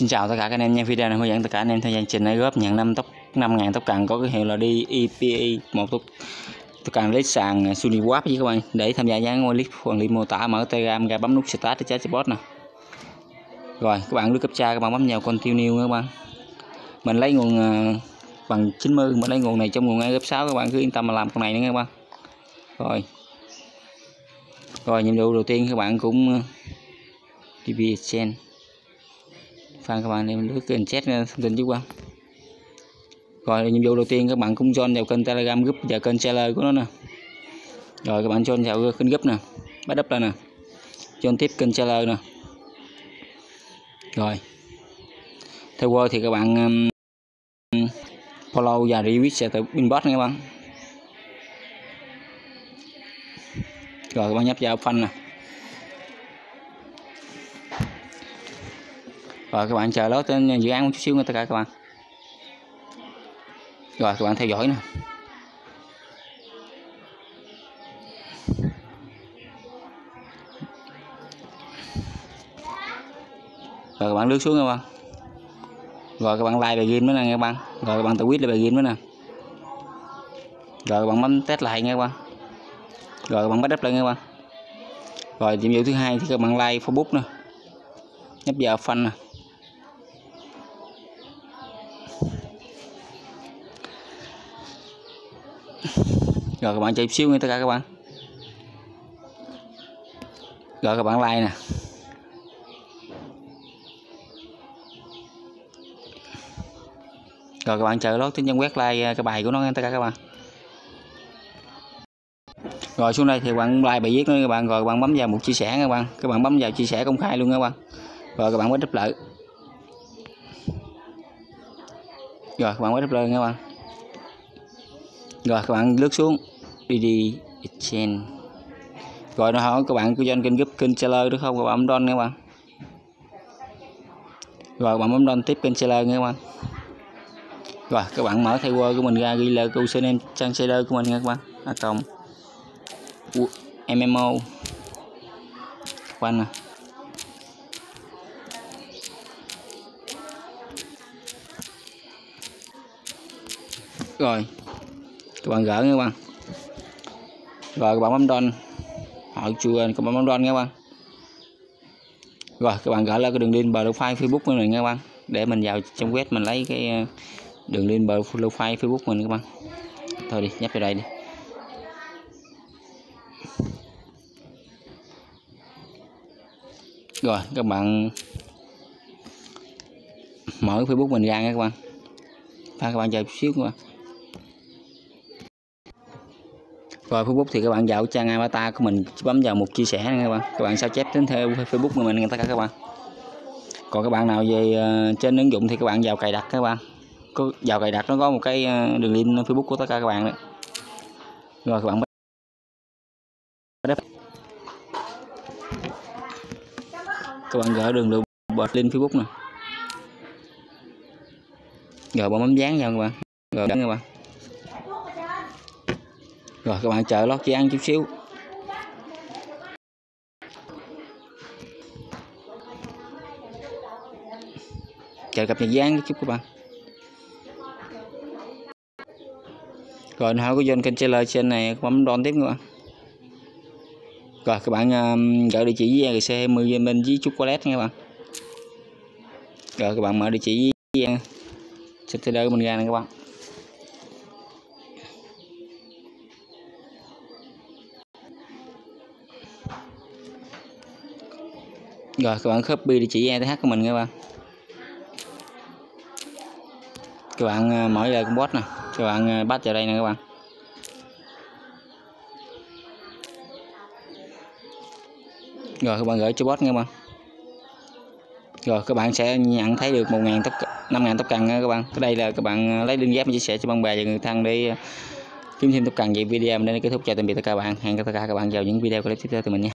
Xin chào tất cả các anh em nha. Video này hướng dẫn tất cả anh em thời gian trình này góp nhận 5 tóc 5 ngàn tóc cần có cái hiệu là đi EPE một tóc tóc cần lấy sàn à, Suniwap với các bạn. Để tham gia dán ngôi clip phần link mô tả mở telegram ra bấm nút start để chat bot nè. Rồi các bạn lướt tra các bạn bấm vào continue các bạn. Mình lấy nguồn uh, bằng 90 mình lấy nguồn này trong nguồn gấp 6 các bạn cứ yên tâm mà làm con này nữa các bạn. Rồi. Rồi nhiệm vụ đầu tiên các bạn cũng à, uh, DB Exchange fan các bạn nên lướt kênh chat ờ, thông tin chứ quan rồi nhiệm vụ đầu tiên các bạn cũng join vào kênh telegram group và kênh seller của nó nè. Rồi các bạn join vào kênh group nè bắt đắp lên nè. Join tiếp kênh seller nè. Rồi. Theo qua thì các bạn um, follow và review sẽ tự inbox nha các bạn. Rồi các bạn nhấp vào fan nè. Rồi các bạn chờ lót tên dự án một chút xíu nữa tất cả các bạn. Rồi, các bạn theo dõi nè. Rồi, các bạn lướt xuống các bạn. Rồi, các bạn like bài game nữa nè các bạn. Rồi, các bạn tự quyết lại bài game nữa nè. Rồi, các bạn bấm test lại nha các bạn. Rồi, các bạn bắt đắp lại nha các bạn. Rồi nhiệm vụ thứ hai thì các bạn like facebook nè. Nhấp vào phanh nè. Rồi các bạn chạy xíu nha tất cả các bạn. Rồi các bạn like nè. Rồi các bạn chờ lót tính nhân quét like ờ, cái bài của nó nha tất cả các bạn. Rồi xuống đây thì bạn like bài viết nữa các bạn. Rồi các bạn bấm vào một chia sẻ các bạn. Các bạn bấm vào chia sẻ công khai luôn các bạn. Rồi các bạn quét đúp lợi rồi các bạn quét đúp lên các bạn rồi, các bạn lướt xuống. Đi đi exchange rồi nó hỏi các bạn cứ doanh kênh group kênh seller được không? Các bạn bấm don các bạn. Rồi, các bạn bấm don tiếp kênh seller nha các bạn. Rồi, các bạn mở thay word của mình ra, ghi lời câu username trang seller của mình nha các bạn. À cộng. MMO quanh nè. Rồi các bạn gỡ nha các bạn. Rồi, các bạn bấm don họ chưa các bạn bấm don nha các bạn. Rồi, các bạn gỡ là cái đường link profile Facebook này nha các bạn. Để mình vào trong web mình lấy cái ờ, đường link profile Facebook mình các bạn. Thôi đi, nhấp vào đây đi. Rồi, các bạn mở Facebook mình ra nha các bạn. Và các bạn chờ chút xíu các bạn. Rồi Facebook thì các bạn vào trang avatar của mình bấm vào một chia sẻ nha các bạn. Các bạn sao chép đến theo Facebook của mình tất cả các bạn. Còn các bạn nào về ờ, trên ứng dụng thì các bạn vào cài đặt các bạn. Có, vào cài đặt nó có một cái ờ, đường link Facebook của tất cả các bạn đấy. Rồi các bạn các bạn gỡ đường link bật link Facebook nè. Rồi bấm dán vào các bạn. Rồi các bạn rồi các bạn chờ lót chi ăn chút xíu. Chờ gặp nhật giang chút các bạn. Rồi nó có join kênh trailer trên này bấm đón tiếp các bạn rồi các bạn um, gửi địa chỉ với RC 10 bên với chocolate nha các bạn. Rồi các bạn mở địa chỉ với Settle của mình ra nè các bạn. Rồi, các bạn copy địa chỉ ETH của mình các bạn. Các bạn ờ, mở ra con bot nè. Các bạn ờ, bắt vào đây nè các bạn. Rồi, các bạn gửi cho bot nha các bạn. Rồi, các bạn sẽ nhận thấy được 1.000 tóc 5.000 tóc cần nha các bạn. Cái đây là các bạn ờ, lấy link ghép chia sẻ cho bạn bè và người thân để kiếm thêm tóc cần về video. Mình đến kết thúc. Chào tạm biệt tất cả các bạn. Hẹn gặp tất cả các bạn vào những video clip tiếp theo từ mình nha.